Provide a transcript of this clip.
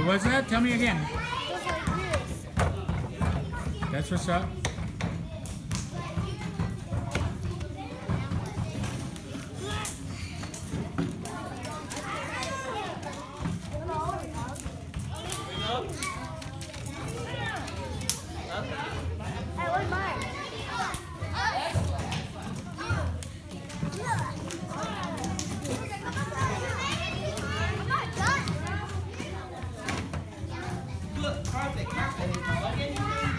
What was that? Tell me again. That's what's up. Thank you. project. My, I mean,